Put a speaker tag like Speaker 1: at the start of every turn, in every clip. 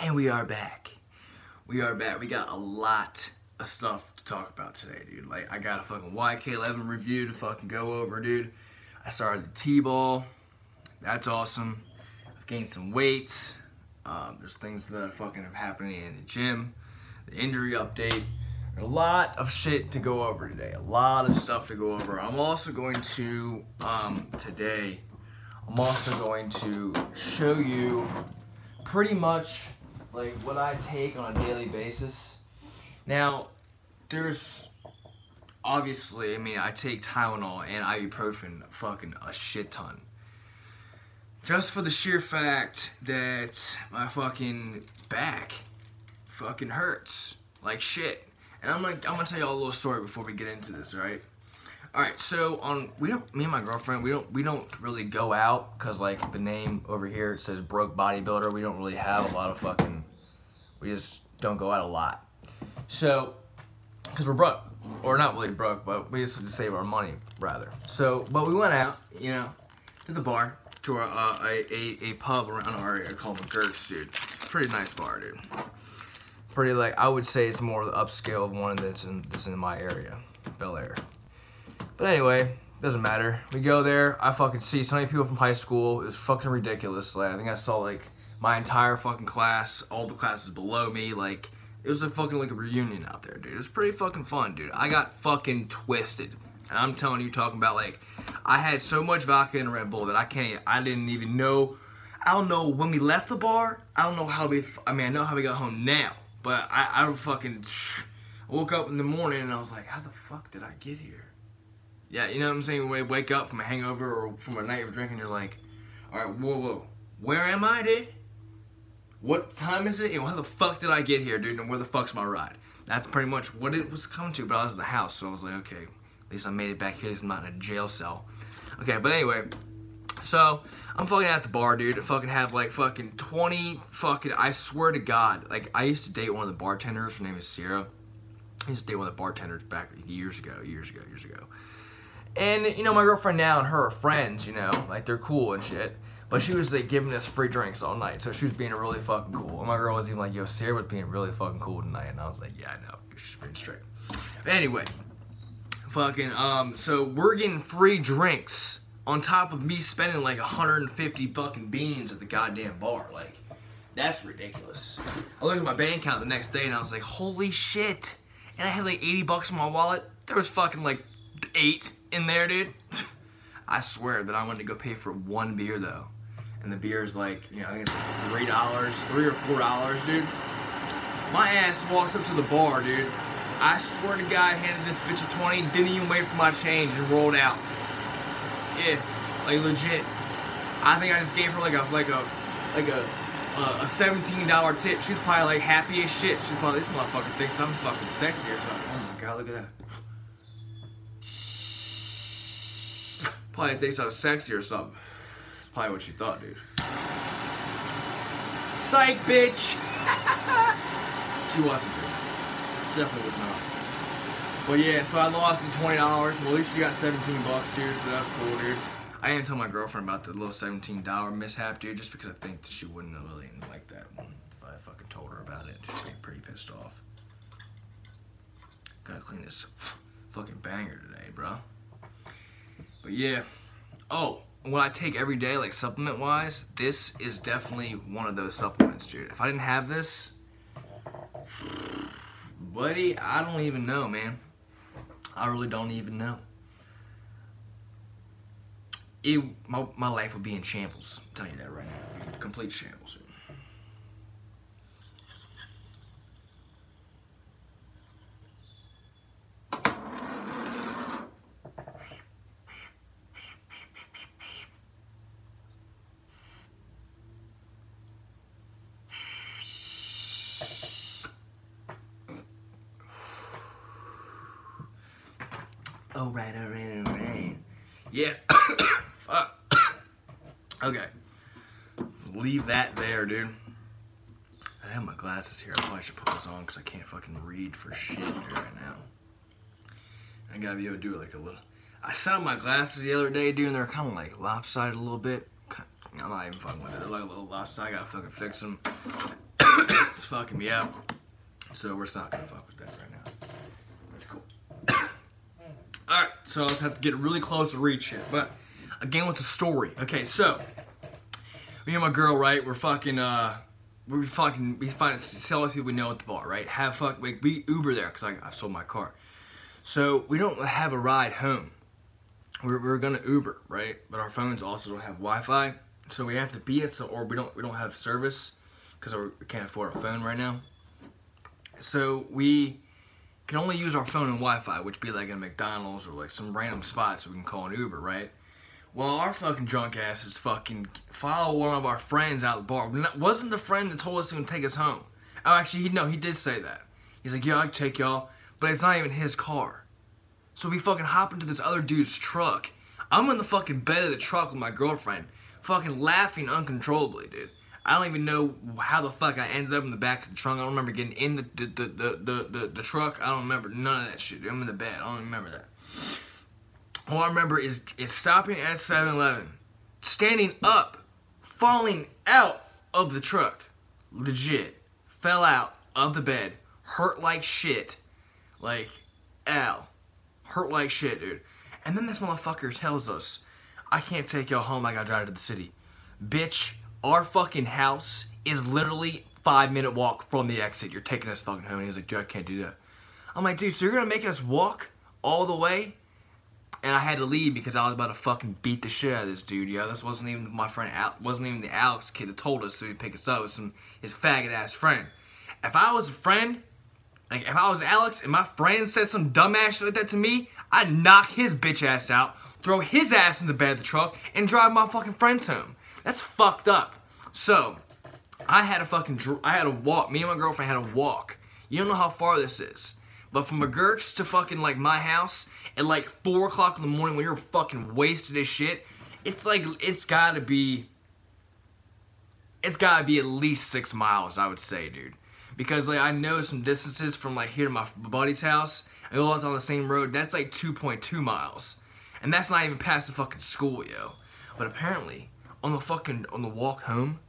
Speaker 1: And we are back. We are back. We got a lot of stuff to talk about today, dude. Like, I got a fucking YK11 review to fucking go over, dude. I started the T-bol. That's awesome. I've gained some weights. Um, there's things that are fucking happening in the gym. The injury update. A lot of shit to go over today. A lot of stuff to go over. I'm also going to, um, today, I'm also going to show you pretty much like what I take on a daily basis. Now, there's obviously, I mean, I take Tylenol and ibuprofen fucking a shit ton. Just for the sheer fact that my fucking back fucking hurts like shit. And I'm like, I'm gonna tell you all a little story before we get into this, right? All right, so on we don't, me and my girlfriend, we don't, we don't really go out because like the name over here it says broke bodybuilder. We don't really have a lot of fucking, we just don't go out a lot. So, because we're broke, or not really broke, but we just to save our money rather. So, but we went out, you know, to the bar, to our, uh, a, a, a pub around our area called McGurk's, dude. Pretty nice bar, dude pretty like I would say it's more of the upscale one that's in that's in my area, Bel Air. But anyway, doesn't matter. We go there. I fucking see so many people from high school. It was fucking ridiculous. Like I think I saw like my entire fucking class, all the classes below me. Like it was a fucking like a reunion out there, dude. It was pretty fucking fun, dude. I got fucking twisted. And I'm telling you, talking about like I had so much vodka and Red Bull that I can't. I didn't even know. I don't know when we left the bar. I don't know how we. I mean, I know how we got home now. But I, I don't fucking I woke up in the morning and I was like, how the fuck did I get here? Yeah, you know what I'm saying? When you wake up from a hangover or from a night of drinking, you're like, all right, whoa, whoa, where am I, dude? What time is it? And how the fuck did I get here, dude? And where the fuck's my ride? That's pretty much what it was coming to, but I was at the house, so I was like, okay, at least I made it back here. I'm not in a jail cell. Okay, but anyway, so I'm fucking at the bar, dude. I fucking have like fucking 20 fucking, I swear to God. Like, I used to date one of the bartenders. Her name is Sierra. I used to date one of the bartenders back years ago, years ago, years ago. And, you know, my girlfriend now and her are friends, you know. Like, they're cool and shit. But she was like giving us free drinks all night. So she was being really fucking cool. And my girl was even like, yo, Sierra was being really fucking cool tonight. And I was like, yeah, I know. She's being straight. Anyway. Fucking, um, so we're getting free drinks on top of me spending like 150 fucking beans at the goddamn bar. Like, that's ridiculous. I looked at my bank account the next day and I was like, holy shit. And I had like 80 bucks in my wallet. There was fucking like eight in there, dude. I swear that I wanted to go pay for one beer though. And the beer is like, you know, I think it's like three dollars, three or four dollars, dude. My ass walks up to the bar, dude. I swear to God, handed this bitch a 20, didn't even wait for my change and rolled out. Yeah, like legit. I think I just gave her like a like a like a a $17 tip. She's probably like happy as shit. She's probably this motherfucker thinks I'm fucking sexy or something. Oh my god, look at that. Probably thinks I'm sexy or something. Probably what she thought, dude. Psych, bitch. she wasn't, dude. She definitely was not. But yeah, so I lost the twenty dollars. Well, at least she got seventeen bucks, dude. So that's cool, dude. I didn't tell my girlfriend about the little seventeen dollar mishap, dude, just because I think that she wouldn't have really like that one if I fucking told her about it. She'd be pretty pissed off. Gotta clean this fucking banger today, bro. But yeah. Oh, what I take every day, like supplement wise, this is definitely one of those supplements, dude. If I didn't have this, buddy, I don't even know, man. I really don't even know. It, my, my life would be in shambles. I'm telling you that right now. Complete shambles. All right, all right, all right. Yeah. Fuck. okay. Leave that there, dude. I have my glasses here. I probably should put those on because I can't fucking read for shit right now. I gotta be able to do it like a little. I set up my glasses the other day, dude, and they're kind of like lopsided a little bit. I'm not even fucking with it. They're like a little lopsided. I gotta fucking fix them. it's fucking me up. So we're not gonna fuck with that right now. That's cool. Alright, so I just have to get really close to reach here. But again with the story. Okay, so me and my girl, right, we're fucking uh we fucking we find sell people we know at the bar, right? Have fuck we, Uber there because I, sold my car. So we don't have a ride home. We're, we're gonna Uber, right? But our phones also don't have Wi-Fi, so we have to be at so or we don't we don't have service because we can't afford a phone right now. So we can only use our phone and Wi-Fi, which be like a McDonald's or like some random spot so we can call an Uber, right? Well, our fucking drunk asses fucking follow one of our friends out the bar. Wasn't the friend that told us he would take us home? Oh, actually, he no, he did say that. He's like, yeah, I can take y'all, but it's not even his car. So we fucking hop into this other dude's truck. I'm in the fucking bed of the truck with my girlfriend, fucking laughing uncontrollably, dude. I don't even know how the fuck I ended up in the back of the trunk. I don't remember getting in the the, the, the, the, the truck. I don't remember none of that shit. I'm in the bed. I don't remember that. All I remember is, is stopping at 7-Eleven, standing up, falling out of the truck. Legit. Fell out of the bed. Hurt like shit. Like, ow. Hurt like shit, dude. And then this motherfucker tells us, I can't take y'all home, I gotta drive to the city. Bitch, our fucking house is literally five minute walk from the exit. You're taking us fucking home. And he's like, dude, I can't do that. I'm like, dude, so you're gonna make us walk all the way? And I had to leave because I was about to fucking beat the shit out of this dude, yo. This wasn't even my friend, Al wasn't even the Alex kid that told us to pick us up. It was some, his faggot ass friend. If I was a friend, like if I was Alex and my friend said some dumbass shit like that to me, I'd knock his bitch ass out, throw his ass in the bed of the truck, and drive my fucking friends home. That's fucked up. So, I had a fucking, I had a walk, me and my girlfriend had a walk. You don't know how far this is. But from McGurk's to fucking like my house at like 4 o'clock in the morning when you're fucking wasted as shit, it's like, it's gotta be, it's gotta be at least six miles, I would say, dude. Because like I know some distances from like here to my buddy's house, and go out on the same road, that's like 2.2 miles. And that's not even past the fucking school, yo. But apparently, on the fucking, on the walk home,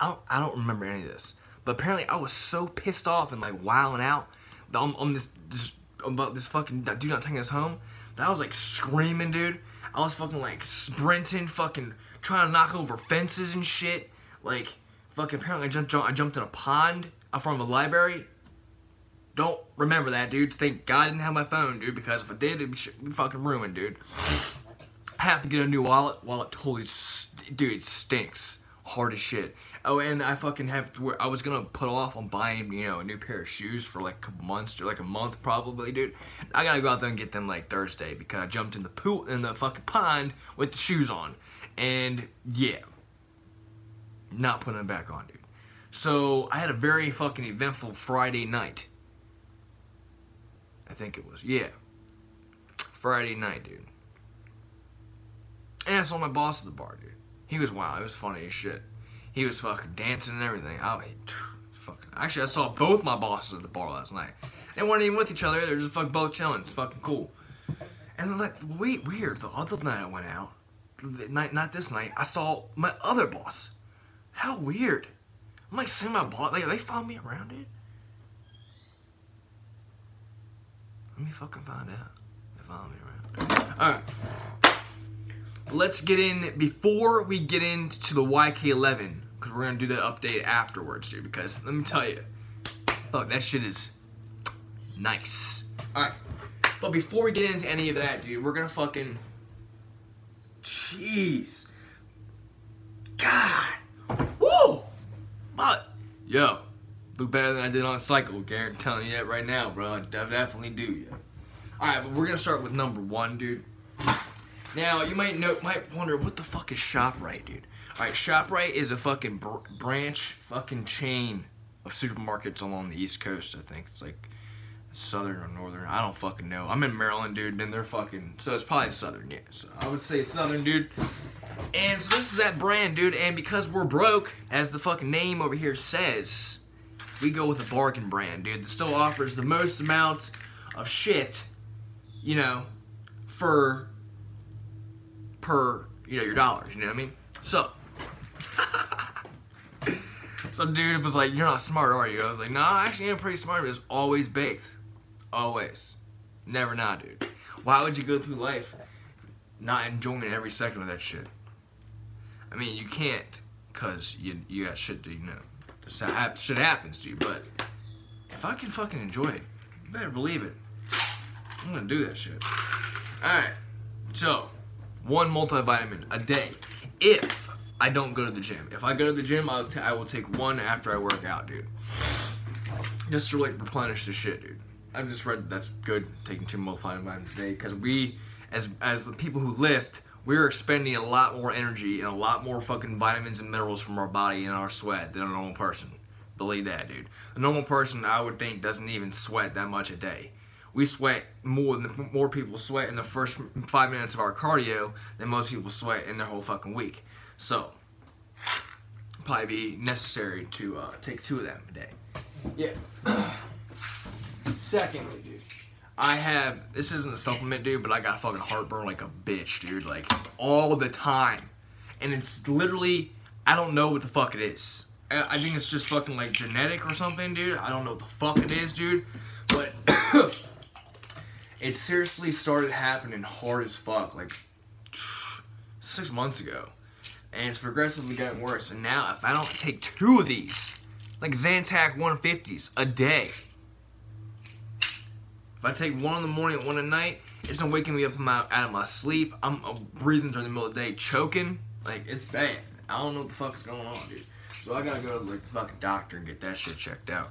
Speaker 1: I don't, I don't remember any of this. But apparently I was so pissed off and like wilding out on, on this, this, about this fucking dude not taking us home, that was like screaming, dude. I was fucking like sprinting, fucking trying to knock over fences and shit. Like, fucking apparently I jumped, I jumped in a pond from a library. Don't remember that, dude. Thank God I didn't have my phone, dude, because if I did, it'd be fucking ruined, dude. I have to get a new wallet. Wallet totally, dude, stinks. Hard as shit. Oh, and I fucking have to, I was gonna put off on buying, you know, a new pair of shoes for like months or like a month probably, dude. I gotta go out there and get them like Thursday because I jumped in the pool, in the fucking pond with the shoes on. And yeah, not putting them back on, dude. So I had a very fucking eventful Friday night. I think it was, yeah. Friday night, dude. And I saw my boss at the bar, dude. He was wild. It was funny as shit. He was fucking dancing and everything. I fucking. Actually, I saw both my bosses at the bar last night. They weren't even with each other. They're just fucking both chilling. It's fucking cool. And like, wait, weird. The other night I went out, night, not this night, I saw my other boss. How weird. I'm like seeing my boss. Like, they follow me around, dude. Let me fucking find out. They follow me around. All right let's get in, before we get into the YK11, because we're going to do the update afterwards, dude, because let me tell you, fuck, that shit is nice. Alright, but before we get into any of that, dude, we're going to fucking, jeez, God, woo, but, yo, look better than I did on cycle, Garrett, telling you that right now, bro, I definitely do, yeah. Alright, but we're going to start with number one, dude. Now, you might know, might wonder, what the fuck is ShopRite, dude? Alright, ShopRite is a fucking br branch fucking chain of supermarkets along the East Coast, I think. It's like southern or northern. I don't fucking know. I'm in Maryland, dude, and they're fucking, so it's probably southern, yeah. So I would say southern, dude. And so this is that brand, dude, and because we're broke, as the fucking name over here says, we go with a bargain brand, dude, that still offers the most amount of shit, you know, for per, you know, your dollars, you know what I mean? So, so Some dude was like, "You're not smart, are you?" I was like, "No, nah, actually, I'm pretty smart. It's always baked, always, never not, dude. Why would you go through life not enjoying every second of that shit? I mean, you can't, cause you you got shit to you know. Shit happens to you, but if I can fucking enjoy it, better believe it. I'm gonna do that shit. All right, so one multivitamin a day. If I don't go to the gym. If I go to the gym, I'll t- I will take one after I work out, dude. Just to like replenish the shit, dude. I've just read that's good taking two multivitamins a day because we, as as the people who lift, we're expending a lot more energy and a lot more fucking vitamins and minerals from our body and our sweat than a normal person. Believe that, dude. A normal person, I would think, doesn't even sweat that much a day. We sweat more than more people sweat in the first five minutes of our cardio than most people sweat in their whole fucking week. So, probably be necessary to uh, take two of them a day. Yeah. Secondly, dude, I have this isn't a supplement, dude, but I got fucking heartburn like a bitch, dude, like all the time, and it's literally I don't know what the fuck it is. I think it's just fucking like genetic or something, dude. I don't know what the fuck it is, dude, but it seriously started happening hard as fuck like six months ago and it's progressively getting worse. And now, if I don't take two of these, like Zantac 150s a day, if I take one in the morning and one at night, it's not waking me up out of my sleep. I'm, I'm breathing during the middle of the day, choking. Like, it's bad. I don't know what the fuck is going on, dude. So I gotta go to like the fucking doctor and get that shit checked out.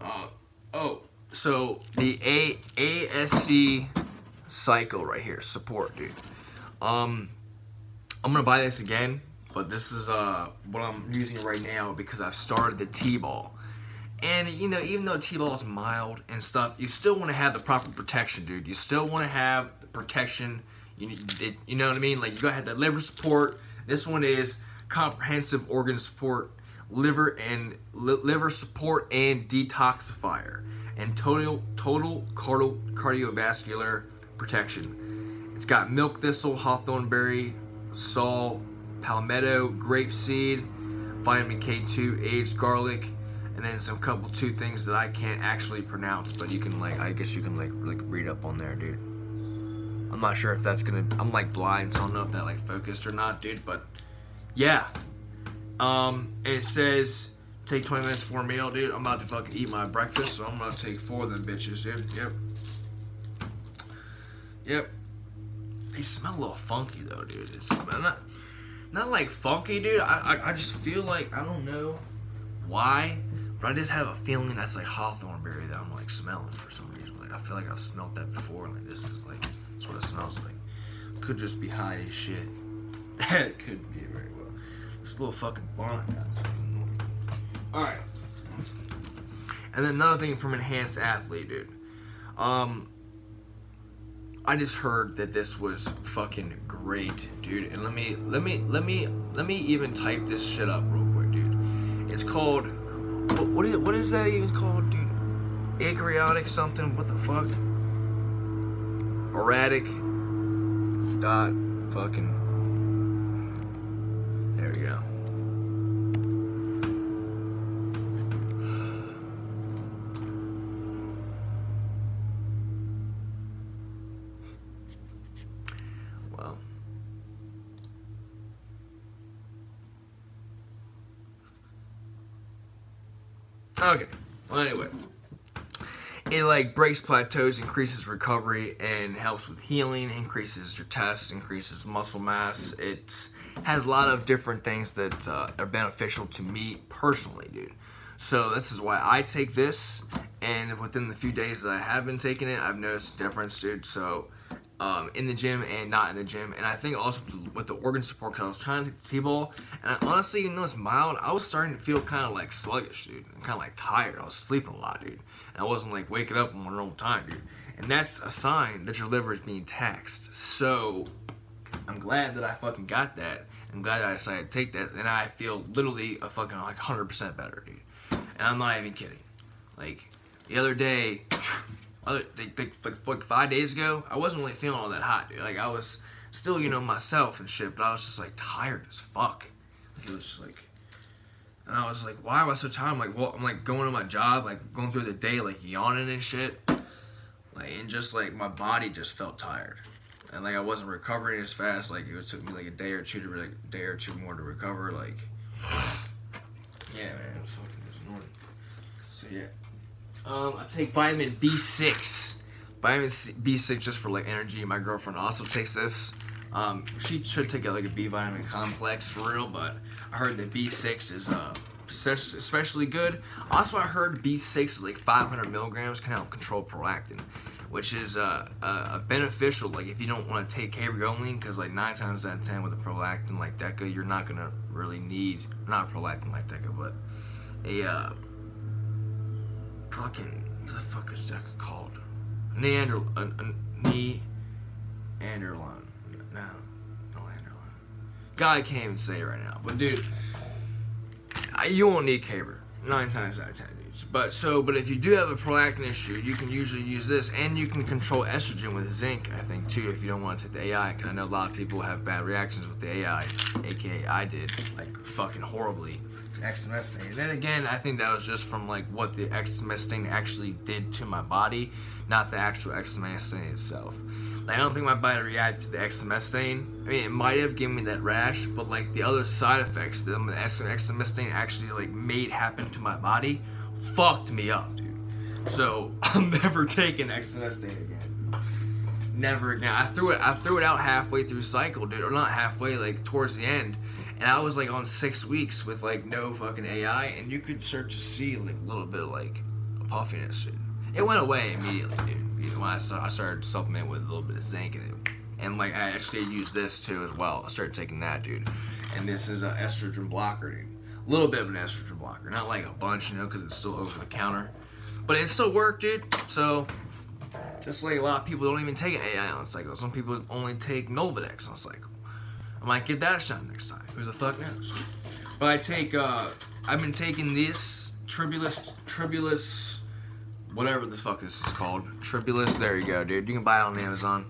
Speaker 1: Uh, oh, so the A ASC cycle right here, support, dude. Um, I'm gonna buy this again, but this is uh what I'm using right now because I've started the T-bol. And you know, even though T-bol is mild and stuff, you still want to have the proper protection, dude. You still want to have the protection. You it, you know what I mean? Like you gotta have the liver support. This one is comprehensive organ support, liver and li liver support and detoxifier, and total total cardio, cardiovascular protection. It's got milk thistle, hawthorn berry, saw, palmetto, grapeseed, vitamin K2, aged garlic, and then some couple two things that I can't actually pronounce, but you can like I guess you can like like read up on there, dude. I'm not sure if that's gonna I'm like blind, so I don't know if that like focused or not, dude, but yeah. Um it says take 20 minutes for a meal, dude. I'm about to fucking eat my breakfast, so I'm gonna take four of them bitches, dude. Yep. Yep. They smell a little funky though, dude. It's not not like funky, dude. I, I I just feel like I don't know why, but I just have a feeling that's like hawthorn berry that I'm like smelling for some reason. Like I feel like I've smelled that before. Like this is like that's what it smells like. Could just be high as shit. That could be very well. This little fucking bonnet Alright. And then another thing from Enhanced Athlete, dude. Um, I just heard that this was fucking great, dude. And let me let me let me let me even type this shit up real quick, dude. It's called what, what is what is that even called, dude? Acariotic something? What the fuck? Erratic dot fucking there we go. Okay. Well, anyway, it like breaks plateaus, increases recovery, and helps with healing. Increases your tests, increases muscle mass. It has a lot of different things that uh, are beneficial to me personally, dude. So this is why I take this, and within the few days that I have been taking it, I've noticed a difference, dude. So um, in the gym and not in the gym. And I think also with the organ support, because I was trying to take the T-bol, and I, honestly, even though it's mild, I was starting to feel kind of like sluggish, dude. kind of like tired. I was sleeping a lot, dude. And I wasn't like waking up on my normal time, dude. And that's a sign that your liver is being taxed. So I'm glad that I fucking got that. I'm glad that I decided to take that, and I feel literally a fucking like 100% better, dude. And I'm not even kidding. Like the other day other like, like, like five days ago, I wasn't really feeling all that hot, dude. Like I was still, you know, myself and shit, but I was just like tired as fuck. Like it was like And I was like, why am I so tired? I'm like, well, I'm like going to my job, like going through the day, like yawning and shit. Like, and just like my body just felt tired. And like I wasn't recovering as fast. Like it took me like a day or two to like a day or two more to recover. Like, yeah, man, it was fucking it was annoying. So yeah, um, I take vitamin B6. Vitamin B6 just for like energy. My girlfriend also takes this. Um, she should take like a B vitamin complex for real, but I heard that B6 is uh especially good. Also, I heard B6 is like 500 milligrams can help control prolactin, which is uh, uh, beneficial. Like if you don't want to take cabergoline, because like nine times out of ten with a prolactin like Deca, you're not gonna really need not prolactin like Deca, but a uh, fucking what the fuck is Deca called? Neander, a, a knee, Anderlon. No, no Anderlon. I can't even say it right now. But dude, you won't need Caber nine times out of ten. But so, but if you do have a prolactin issue, you can usually use this, and you can control estrogen with zinc. I think too, if you don't want to take the AI. Cause I know a lot of people have bad reactions with the AI, aka I did, like fucking horribly. And then again, I think that was just from like what the exemestane actually did to my body, not the actual exemestane itself. Like, I don't think my body reacted to the exemestane. I mean, it might have given me that rash, but like the other side effects the exemestane actually like made happen to my body, fucked me up, dude. So I'm never taking exemestane again. Never again. I threw it. I threw it out halfway through cycle, dude, or not halfway, like towards the end and I was like on six weeks with like no fucking AI, and you could start to see like a little bit of like puffiness. Dude. It went away immediately, dude. When I started, I started supplementing with a little bit of zinc in it, and like I actually used this too as well. I started taking that, dude. And this is an estrogen blocker, dude. A little bit of an estrogen blocker, not like a bunch, you know, because it's still over the counter, but it still worked, dude. So just like a lot of people don't even take AI on cycle. Some people only take Novadex on cycle. I might give that a shot next time. Who the fuck knows? But I take, uh, I've been taking this Tribulus, Tribulus, whatever the fuck this is called. Tribulus, there you go, dude. You can buy it on Amazon.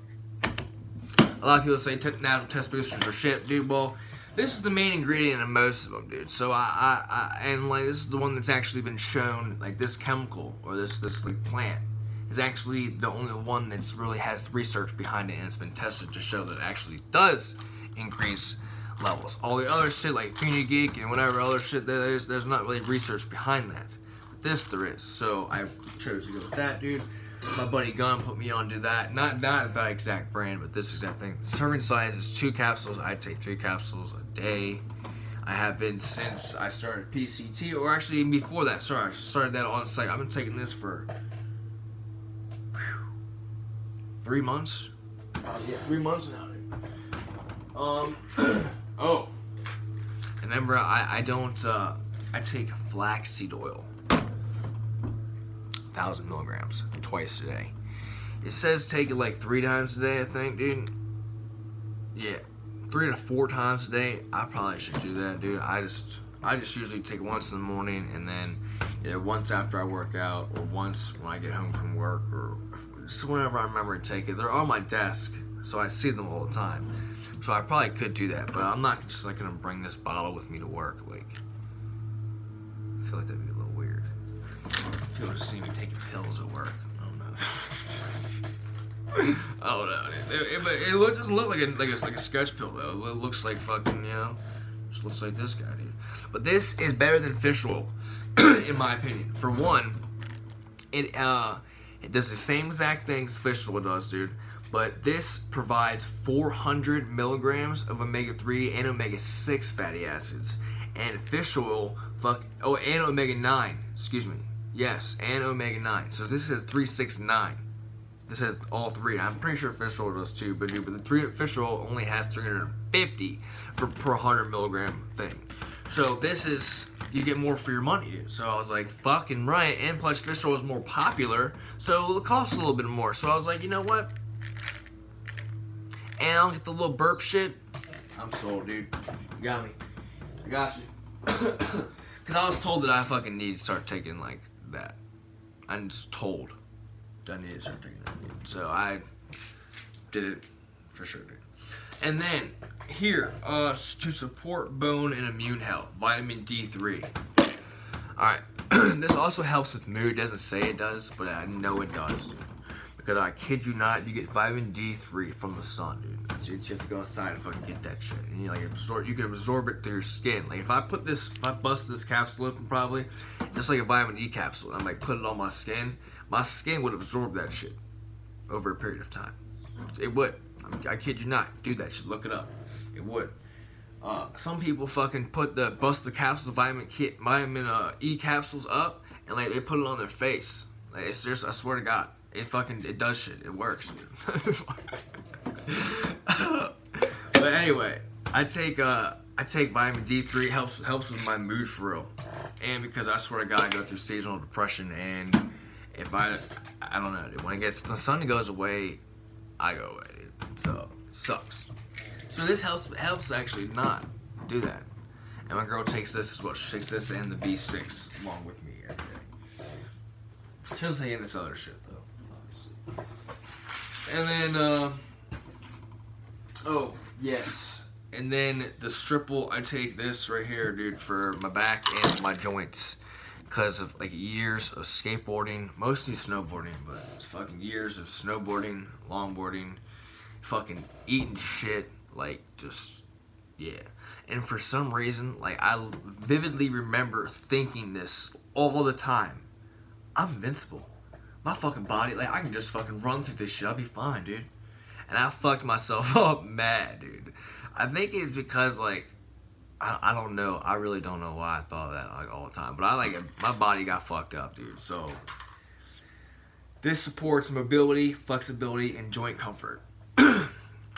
Speaker 1: A lot of people say natural test boosters are shit, dude. Well, this is the main ingredient in most of them, dude. So I, I, I, and like this is the one that's actually been shown, like this chemical or this this like plant is actually the only one that's really has research behind it and it's been tested to show that it actually does increase levels. All the other shit like Geek and whatever other shit there's there's not really research behind that. This there is. So I chose to go with that dude. My buddy Gunn put me on to that. Not not that exact brand, but this exact thing. The serving size is two capsules. I take three capsules day. I have been since I started PCT, or actually before that. Sorry, I started that on site. I've been taking this for whew, three months. Yeah, three months now. Um, oh, remember I, I don't, uh, I take flaxseed oil, thousand milligrams, twice a day. It says take it like three times a day, I think, dude. Yeah, three to four times a day. I probably should do that, dude. I just, I just usually take once in the morning and then yeah, once after I work out or once when I get home from work or so whenever I remember to take it. They're on my desk, so I see them all the time. So I probably could do that, but I'm not just like gonna bring this bottle with me to work. Like, I feel like that'd be a little weird. People just see me taking pills at work. I don't know. Don't know. It, it, it, it doesn't look like a, like a like a sketch pill though. It looks like fucking you know, just looks like this guy, dude. But this is better than fish oil, in my opinion. For one, it uh, it does the same exact things fish oil does, dude but this provides 400 milligrams of omega-3 and omega-6 fatty acids. And fish oil, fuck, oh, and omega-9, excuse me. Yes, and omega-9. So this is 369. This has all three. I'm pretty sure oil does too, but dude, but the three oil only has 350 for per 100 milligram thing. So this is you get more for your money, dude. So I was like, fucking right. And plus, fish oil is more popular, so it costs a little bit more. So I was like, you know what? and I'll get the little burp shit. I'm sold, dude. You got me. I got you. Because I was told that I fucking need to start taking, like, that. I'm just told I need to start taking that, dude. So I did it for sure, dude. And then here, uh, to support bone and immune health, vitamin D3. All right, this also helps with mood. It doesn't say it does, but I know it does. Because I kid you not, you get vitamin D3 from the sun, dude. So you have to go outside and fucking get that shit. And you like absorb, you can absorb it through your skin. Like if I put this, if I bust this capsule open, probably just like a vitamin E capsule, I'm like put it on my skin, my skin would absorb that shit over a period of time. It would. I kid you not. Do that shit. Look it up. It would. Uh, some people fucking put the bust the capsules vitamin kit vitamin uh, E capsules up and like they put it on their face. Like it's just I swear to God, it fucking it does shit. It works. but anyway, I take uh I take vitamin D3 helps helps with my mood for real, and because I swear to God I go through seasonal depression and if I I don't know when it gets the sun goes away, I go away. Dude. So sucks. So this helps helps actually not do that. And my girl takes this as well. She takes this and the B6 along with me every day. She doesn't take any this other shit though. And then, uh, oh yes. And then the stripple, I take this right here, dude, for my back and my joints. Because of like years of skateboarding, mostly snowboarding, but fucking years of snowboarding, longboarding, fucking eating shit, like just yeah. And for some reason like i vividly remember thinking this all the time. I'm invincible. My fucking body like i can just fucking run through this shit. I'll be fine dude. And i fucked myself up mad dude. I think it's because like I, I don't know i really don't know why i thought that like all the time but i like it. my body got fucked up dude so this supports mobility flexibility and joint comfort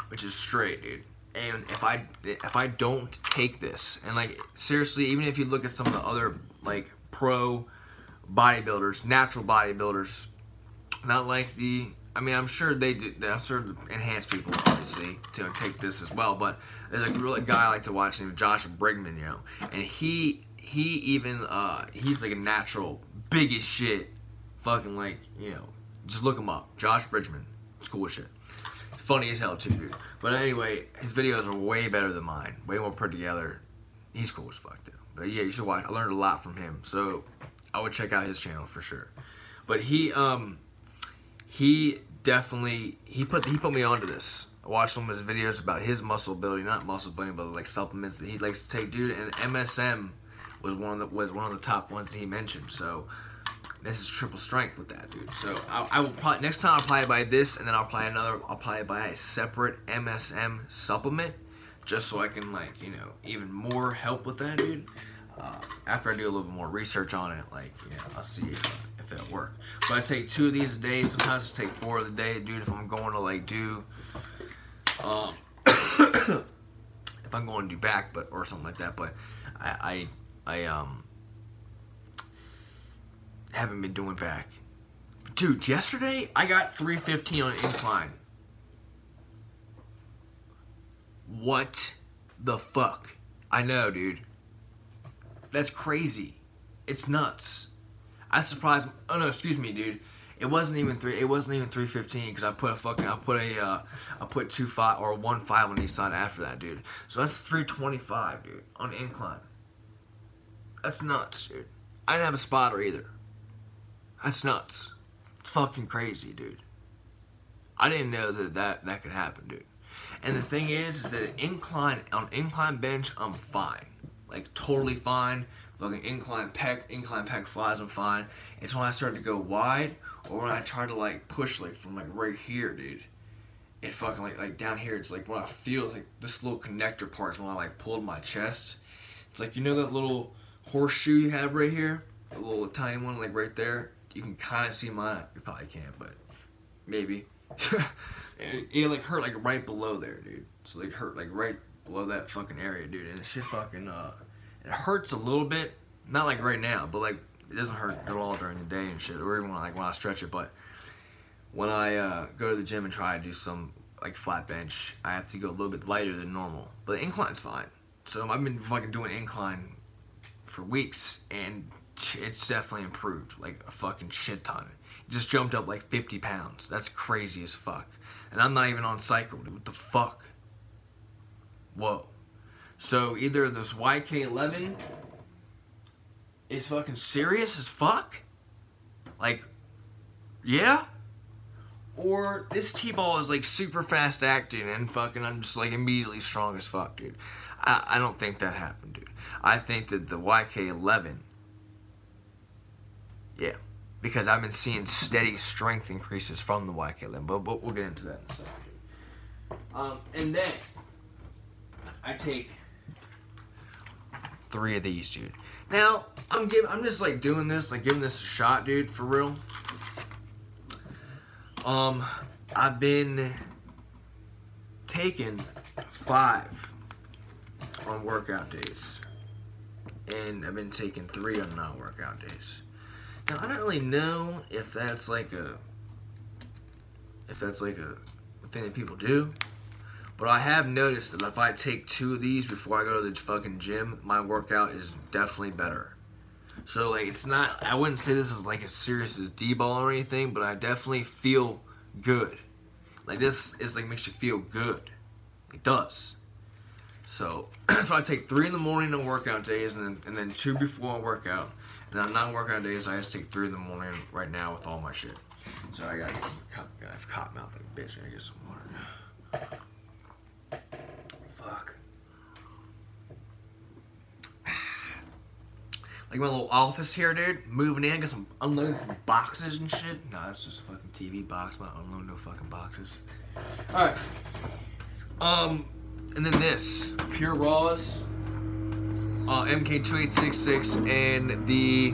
Speaker 1: which is straight, dude. And if I if I don't take this, and like seriously, even if you look at some of the other like pro bodybuilders, natural bodybuilders, not like the I mean, I'm sure they do. They're sure enhanced people, obviously, to take this as well. But there's a really guy I like to watch named Josh Bridgman, you know, and he he even uh he's like a natural, big as shit, fucking like you know, just look him up, Josh Bridgman. It's cool as shit funny as hell too, dude. But anyway, his videos are way better than mine, way more put together. He's cool as fuck, dude. But yeah, you should watch. I learned a lot from him, so I would check out his channel for sure. But he, um, he definitely he put he put me onto this. I watched some of his videos about his muscle building, not muscle building, but like supplements that he likes to take, dude. And MSM was one of the was one of the top ones he mentioned. So this is triple strength with that, dude. So I, I will probably next time I'll probably buy this, and then I'll apply another. I'll probably buy a separate MSM supplement, just so I can like you know even more help with that, dude. Uh, after I do a little bit more research on it, like you know, I'll see if, if it'll work. But I take two of these a day. Sometimes I take four of the day, dude. If I'm going to like do, um, if I'm going to do back, but or something like that. But I, I, I um haven't been doing back. Dude, yesterday I got 315 on incline. What the fuck? I know, dude. That's crazy. It's nuts. I surprised. Oh no, excuse me, dude. It wasn't even three. It wasn't even 315 because I put a fucking. I put a. Uh, I put two five or one five on each side after that, dude. So that's 325, dude, on incline. That's nuts, dude. I didn't have a spotter either. That's nuts. It's fucking crazy, dude. I didn't know that that, that could happen, dude. And the thing is, that incline on incline bench, I'm fine. Like totally fine. Fucking incline pec, incline pec flies, I'm fine. It's when I start to go wide, or when I try to like push like from like right here, dude. It fucking like like down here. It's like when I feel like this little connector part is when I like pulled my chest. It's like you know that little horseshoe you have right here, a little tiny one like right there you can kind of see mine. You probably can't, but maybe. it, it, like hurt like right below there, dude. So like hurt like right below that fucking area, dude. And it's just fucking uh, it hurts a little bit. Not like right now, but like it doesn't hurt at all during the day and shit, or even when, like when I stretch it. But when I uh, go to the gym and try to do some like flat bench, I have to go a little bit lighter than normal. But the incline's fine. So I've been fucking doing incline for weeks, and it's definitely improved like a fucking shit ton. It just jumped up like 50 pounds. That's crazy as fuck. And I'm not even on cycle. Dude. What the fuck? whoa. So either this YK11 is fucking serious as fuck, like, yeah, or this T-bol is like super fast acting and fucking I'm just like immediately strong as fuck, dude. I, I don't think that happened, dude. I think that the YK11, yeah, because I've been seeing steady strength increases from the YK11, but, but we'll get into that in a second. Um, and then I take three of these, dude. Now I'm giving, I'm just like doing this, like giving this a shot, dude, for real. Um, I've been taking five on workout days, and I've been taking three on non-workout days. Now I don't really know if that's like a if that's like a thing that people do, but I have noticed that if I take two of these before I go to the fucking gym, my workout is definitely better. So like it's not I wouldn't say this is like as serious as D-bol or anything, but I definitely feel good. Like this is like makes you feel good. It does. So so I take three in the morning on workout days and then and then two before I workout. And on non-workout days I just take three in the morning right now with all my shit. So I gotta get some I have cotton mouth like bitch, I gotta get some water. Fuck. Like my little office here, dude. Moving in, got some unloading some boxes and shit. Nah, that's just a fucking TV box. I'm not unloading no fucking boxes. All right. Um, and then this PureRawz, uh, MK2866, and the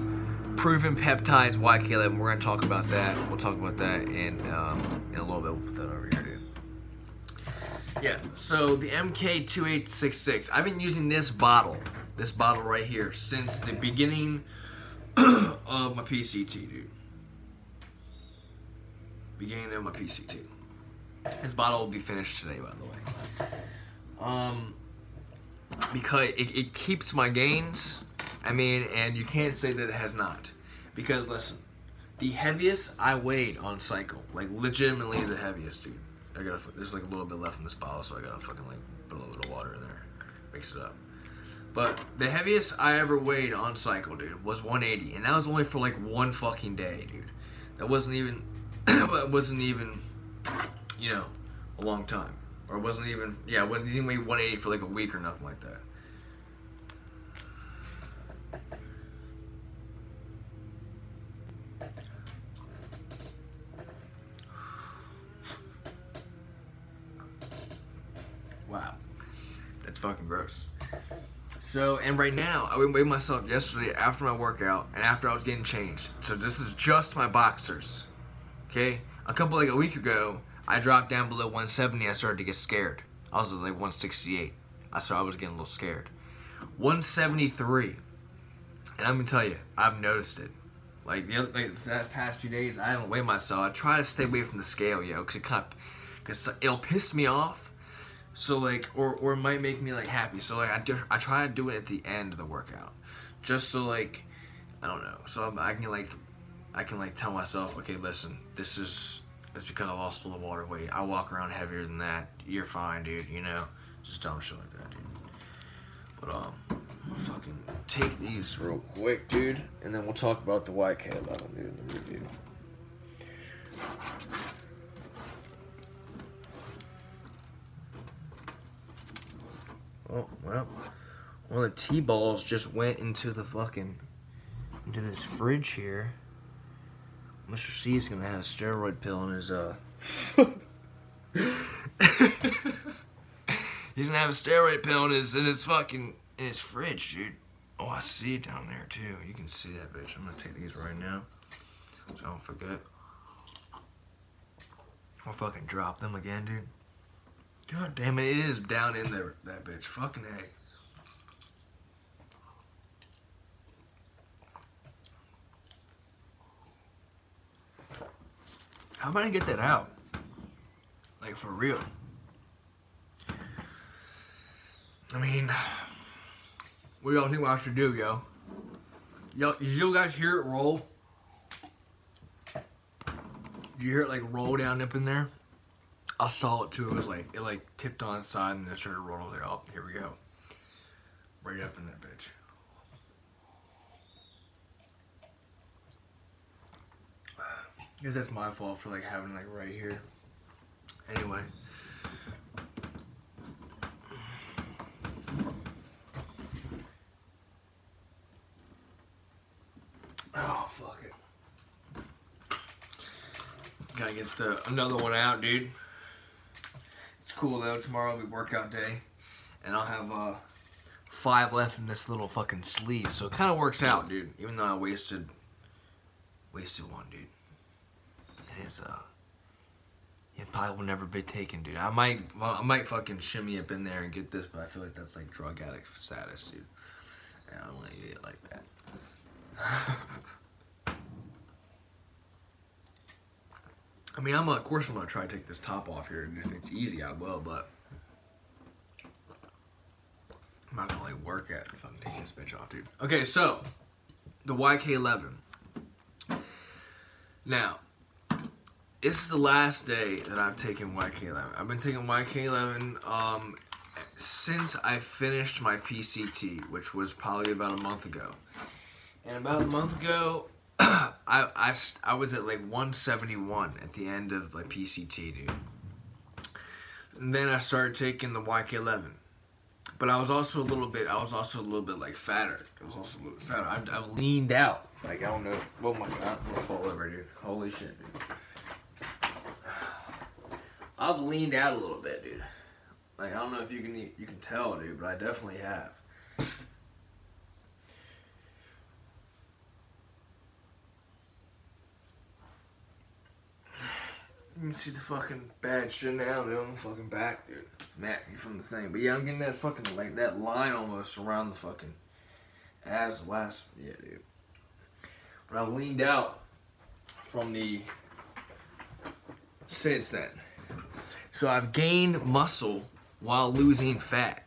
Speaker 1: Proven Peptides YK11. We're gonna talk about that. We'll talk about that in um, in a little bit. We'll put that over here, dude. Yeah. So the MK2866. I've been using this bottle this bottle right here since the beginning of my PCT, dude. Beginning of my PCT. This bottle will be finished today, by the way. Um, because it, it keeps my gains. I mean, and you can't say that it has not. Because listen, the heaviest I weighed on cycle, like legitimately the heaviest, dude. I gotta, there's like a little bit left in this bottle, so I gotta fucking like put a little water in there, mix it up. But the heaviest I ever weighed on cycle, dude, was 180, and that was only for like one fucking day, dude. That wasn't even, that wasn't even, you know, a long time, or it wasn't even, yeah, it didn't weigh 180 for like a week or nothing like that. Wow, that's fucking gross. So, and right now, I weighed myself yesterday after my workout and after I was getting changed. So this is just my boxers. Okay? A couple, like a week ago, I dropped down below 170. I started to get scared. I was at like 168. I saw I was getting a little scared. 173. And I'm gonna tell you, I've noticed it. Like the other, like that past few days, I haven't weighed myself. I try to stay away from the scale, yo, because it kind of, because it'll piss me off so like, or or it might make me like happy. So like, I do, I try to do it at the end of the workout, just so like, I don't know. So I can like, I can like tell myself, okay, listen, this is it's because I lost all the water weight. I walk around heavier than that. You're fine, dude. You know, just dumb shit like that, dude. But um, I'm gonna fucking take these real quick, dude, and then we'll talk about the YK11, dude, in the review. Oh, well, one of the T-bols just went into the fucking, into this fridge here. Mr. C is gonna have a steroid pill in his, uh... He's gonna have a steroid pill in his, in his fucking, in his fridge, dude. Oh, I see it down there, too. You can see that, bitch. I'm gonna take these right now, so I don't forget. I'll fucking drop them again, dude. God damn it, it is down in there, that bitch. Fucking A. How am I get that out? Like, for real. I mean, what y'all think I should do, yo? Yo, did you guys hear it roll? Did you hear it, like, roll down up in there? I saw it too. It was like it like tipped on its side and then it started rolling. I was like, oh, here we go. Right up in that bitch. I guess that's my fault for like having like right here. Anyway. Oh fuck it. Gotta get the another one out, dude. Cool though. Tomorrow will be workout day, and I'll have uh five left in this little fucking sleeve, so it kind of works out, dude. Even though I wasted wasted one, dude. It's uh, it probably will never be taken, dude. I might well, I might fucking shimmy up in there and get this, but I feel like that's like drug addict status, dude. I don't like it like that. I mean, I'm of course I'm gonna try to take this top off here, and if it's easy, I will. But I'm not gonna like work at if I'm taking this bitch off, dude. Okay, so the YK11. Now, this is the last day that I've taken YK11. I've been taking YK11 um, since I finished my PCT, which was probably about a month ago. And about a month ago, I, I, I was at like 171 at the end of my PCT, dude. And then I started taking the YK11. But I was also a little bit, I was also a little bit like fatter. I was also a little fatter. I, I leaned out. Like, I don't know. Oh my god, I'm gonna fall over, dude. Holy shit, dude. I've leaned out a little bit, dude. Like, I don't know if you can you can tell, dude, but I definitely have. You can see the fucking bad shit now, dude, on the fucking back, dude. Matt, you from the thing. But yeah, I'm getting that fucking, like, that line almost around the fucking abs last, yeah, dude. But I leaned out from the, since then. So I've gained muscle while losing fat.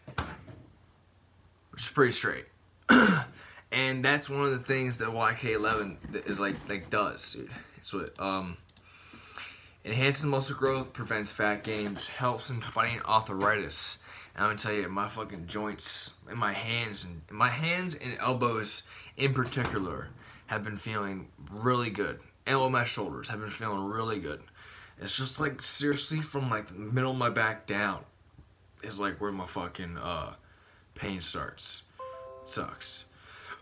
Speaker 1: Which is pretty straight. and that's one of the things that YK11 is like, like does, dude. It's what, um, Enhances muscle growth, prevents fat gains, helps in fighting arthritis. And I'm gonna tell you, my fucking joints, in my hands, and my hands and elbows in particular, have been feeling really good. And all my shoulders have been feeling really good. It's just like seriously from like the middle of my back down is like where my fucking uh, pain starts. It sucks.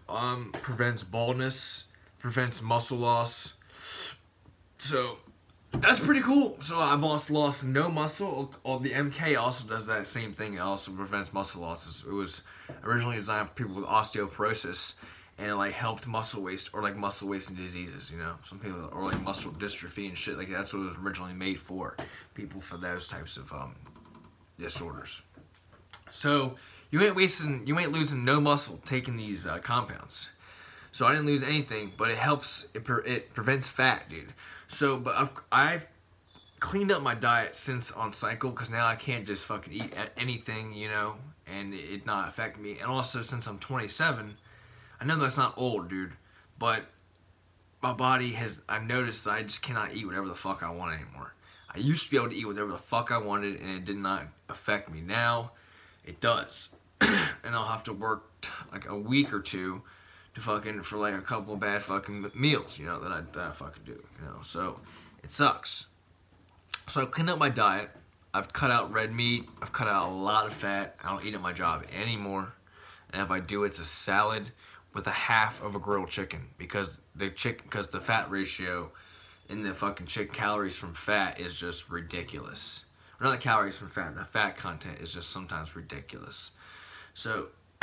Speaker 1: Um, prevents baldness, prevents muscle loss. So that's pretty cool. So I've lost no muscle. Or the MK also does that same thing. It also prevents muscle losses. It was originally designed for people with osteoporosis, and it like helped muscle waste or like muscle wasting diseases. You know, some people or like muscle dystrophy and shit. Like that's what it was originally made for. People for those types of um, disorders. So you ain't wasting, you ain't losing no muscle taking these uh, compounds. So I didn't lose anything, but it helps. It, pre it prevents fat, dude. So, but I've, I've cleaned up my diet since on cycle because now I can't just fucking eat anything, you know, and it not affect me. And also, since I'm 27, I know that's not old, dude, but my body has, I've noticed I just cannot eat whatever the fuck I want anymore. I used to be able to eat whatever the fuck I wanted and it did not affect me. Now, it does. and I'll have to work like a week or two to fucking for like a couple bad fucking meals, you know, that I, that I fucking do, you know. So it sucks. So I've cleaned up my diet. I've cut out red meat. I've cut out a lot of fat. I don't eat at my job anymore. And if I do, it's a salad with a half of a grilled chicken because the chicken because the fat ratio in the fucking chicken calories from fat is just ridiculous. Not the calories from fat, the fat content is just sometimes ridiculous. So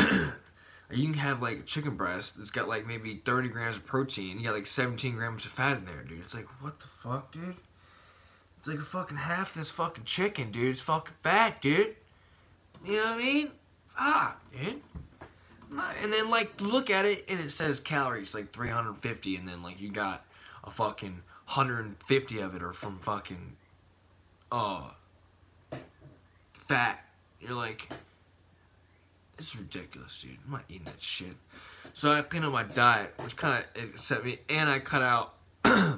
Speaker 1: you can have like chicken breast that's got like maybe 30 grams of protein. You got like 17 grams of fat in there, dude. It's like, what the fuck, dude? It's like a fucking half this fucking chicken, dude. It's fucking fat, dude. You know what I mean? Fuck, dude. And then like look at it and it says calories like 350 and then like you got a fucking 150 of it are from fucking uh fat. You're like it's ridiculous, dude. I'm not eating that shit. So I cleaned up my diet, which kind of set me, and I cut out, I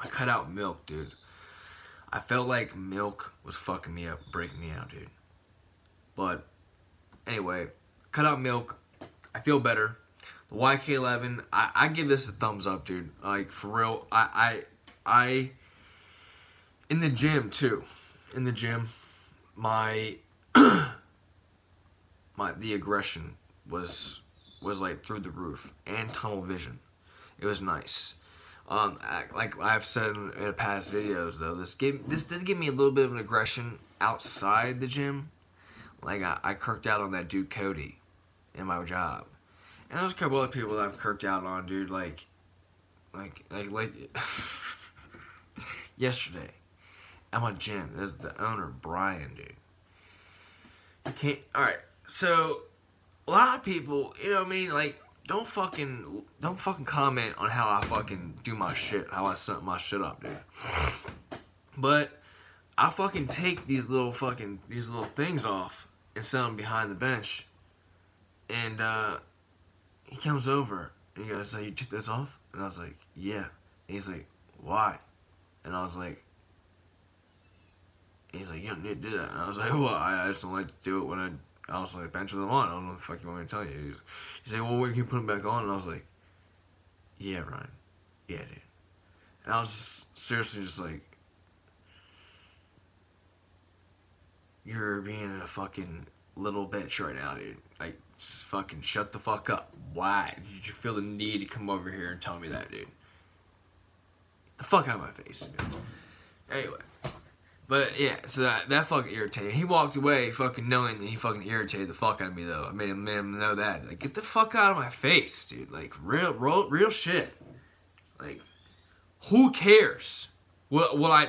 Speaker 1: cut out milk, dude. I felt like milk was fucking me up, breaking me out, dude. But anyway, cut out milk. I feel better. The YK11, I, I give this a thumbs up, dude. Like for real, I I I in the gym too. In the gym, my my the aggression was was like through the roof and tunnel vision. It was nice. Um, like I've said in, past videos, though, this gave this did give me a little bit of an aggression outside the gym. Like I, I kirked out on that dude Cody in my job, and there's a couple other people that I've kirked out on, dude. Like, like, like, like yesterday at my gym. There's the owner, Brian, dude. I can't. All right, so a lot of people, you know what I mean, like don't fucking don't fucking comment on how I fucking do my shit, how I set my shit up, dude. But I fucking take these little fucking these little things off and set them behind the bench, and uh, he comes over and he goes, "So you took this off?" And I was like, "Yeah." And he's like, "Why?" And I was like, he's like, "You don't need to do that." And I was like, "Well, I just don't like to do it when I." I was like, bench with them on. I don't know what the fuck you want me to tell you. He's, he's like, well, where can you put them back on? And I was like, yeah, Ryan. Yeah, dude. And I was just, seriously just like, you're being a fucking little bitch right now, dude. Like, just fucking shut the fuck up. Why did you feel the need to come over here and tell me that, dude? The fuck out of my face. Dude. Anyway. But yeah, so that, that fucking irritated. He walked away fucking knowing that he fucking irritated the fuck out of me though. I made him, made him know that. Like, get the fuck out of my face, dude. Like, real, real, real shit. Like, who cares? Will, will I?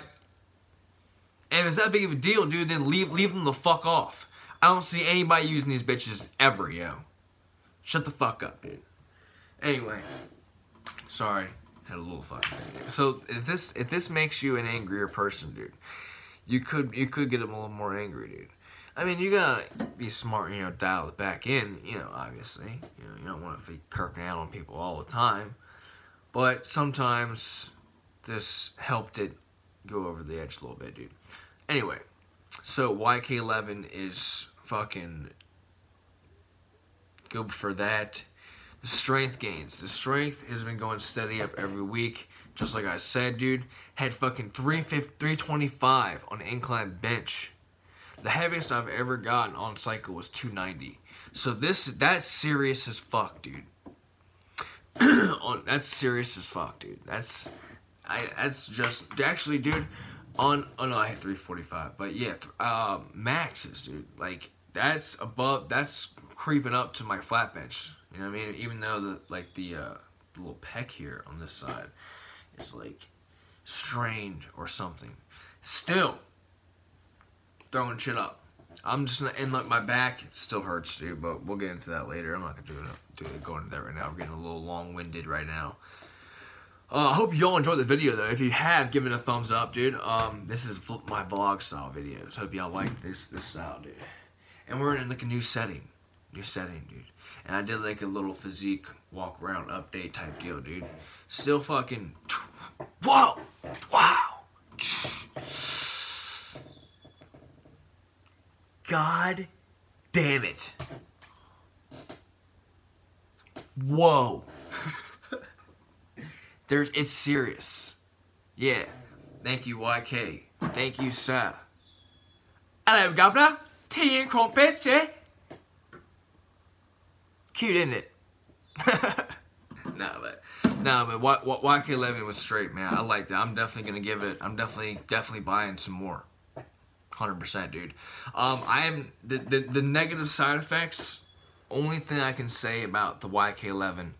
Speaker 1: And if it's that big of a deal, dude, then leave, leave them the fuck off. I don't see anybody using these bitches ever, yo. Shut the fuck up, dude. Anyway, sorry, had a little fucking. So if this if this makes you an angrier person, dude you could you could get him a little more angry, dude. I mean, you gotta be smart, you know, dial it back in, you know, obviously. You know, you don't want to be kirking out on people all the time. But sometimes this helped it go over the edge a little bit, dude. Anyway, so YK11 is fucking good for that. The strength gains. The strength has been going steady up every week. Just like I said, dude, had fucking 325 on incline bench. The heaviest I've ever gotten on cycle was 290. So this that's serious as fuck, dude. on that's serious as fuck, dude. That's I that's just actually, dude. On oh no, I had 345, but yeah, uh, maxes, dude. Like that's above. That's creeping up to my flat bench. You know what I mean? Even though the like the uh, little pec here on this side is like strained or something. Still throwing shit up. I'm just gonna and look, my back still hurts too, but we'll get into that later. I'm not gonna do it, do it go into that right now. We're getting a little long-winded right now. Uh, I hope y'all enjoyed the video though. If you have, give it a thumbs up, dude. Um, this is my vlog style videos. Hope y'all like this this style, dude. And we're in like a new setting, new setting, dude. And I did like a little physique walk around update type deal, dude. Still fucking Whoa! Wow! God damn it. Whoa. There's it's serious. Yeah. Thank you, YK. Thank you, sir. Hello, Governor. Tea and crumpets, yeah? Cute, isn't it? no, but no, but what what YK11 was straight, man. I like that. I'm definitely gonna give it. I'm definitely definitely buying some more. 100%, dude. Um, I am the, the the negative side effects. Only thing I can say about the YK11,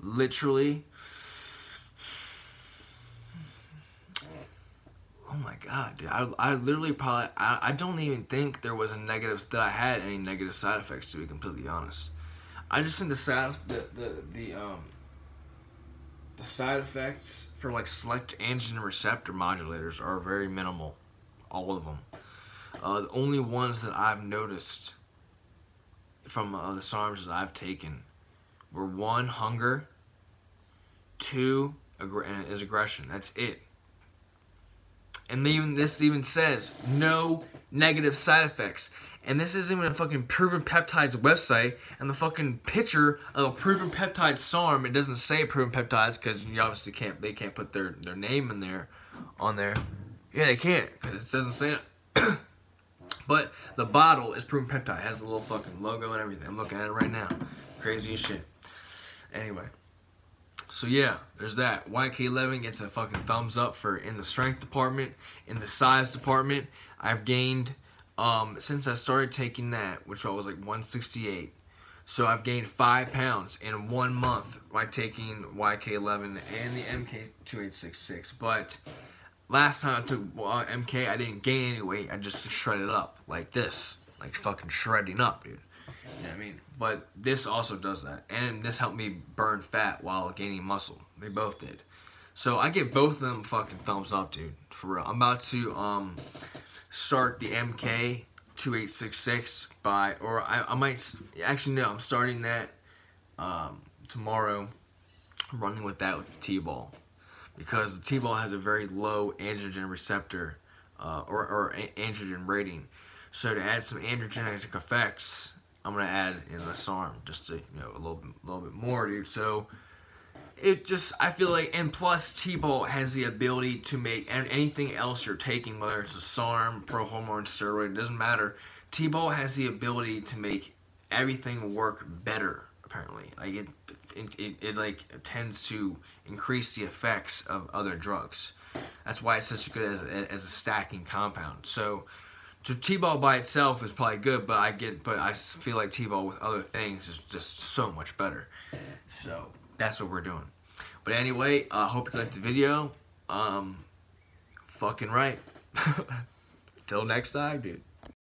Speaker 1: literally. Oh my god, dude. I, I literally probably, I, I don't even think there was a negative, that I had any negative side effects to be completely honest. I just think the side, the, the, the, um, the side effects for like select androgen receptor modulators are very minimal, all of them. Uh, the only ones that I've noticed from uh, the SARMs that I've taken were one, hunger, two, is aggression. That's it. And even this even says no negative side effects. And this isn't even a fucking Proven Peptides website. And the fucking picture of a Proven Peptides SARM, it doesn't say Proven Peptides because you obviously can't, they can't put their, their name in there, on there. Yeah, they can't because it doesn't say it. but the bottle is Proven Peptide. It has the little fucking logo and everything. I'm looking at it right now. Crazy as shit. Anyway. So yeah, there's that. YK11 gets a fucking thumbs up for in the strength department, in the size department. I've gained um, since I started taking that, which I was like 168. So I've gained five pounds in one month by taking YK11 and the MK2866. But last time I took uh, MK, I didn't gain any weight. I just shredded up like this, like fucking shredding up, dude. You know what I mean? But this also does that. And this helped me burn fat while gaining muscle. They both did. So I give both of them fucking thumbs up, dude. For real. I'm about to um start the MK 2866 by, or I, I might, actually no, I'm starting that um, tomorrow, running with that with the T-bol. Because the T-bol has a very low androgen receptor, uh, or, or androgen rating. So to add some androgenic effects, I'm gonna add in the SARM just to you know a little little bit more, dude. So it just I feel like and plus T-bol has the ability to make and anything else you're taking, whether it's a SARM, pro hormone, steroid, it doesn't matter. T-bol has the ability to make everything work better. Apparently, like it, it, it, it like tends to increase the effects of other drugs. That's why it's such good as a, as a stacking compound. So so T-bol by itself is probably good, but I get, but I feel like T-bol with other things is just so much better. So that's what we're doing. But anyway, I uh, hope you liked the video. Um, fucking right. Till next time, dude.